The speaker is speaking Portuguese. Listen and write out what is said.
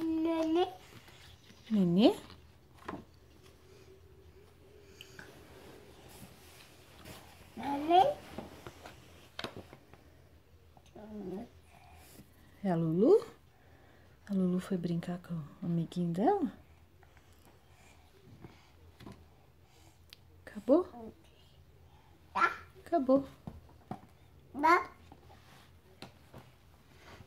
Nenê? Nenê? É a Lulu? A Lulu foi brincar com o amiguinho dela? Acabou? Acabou. Tá?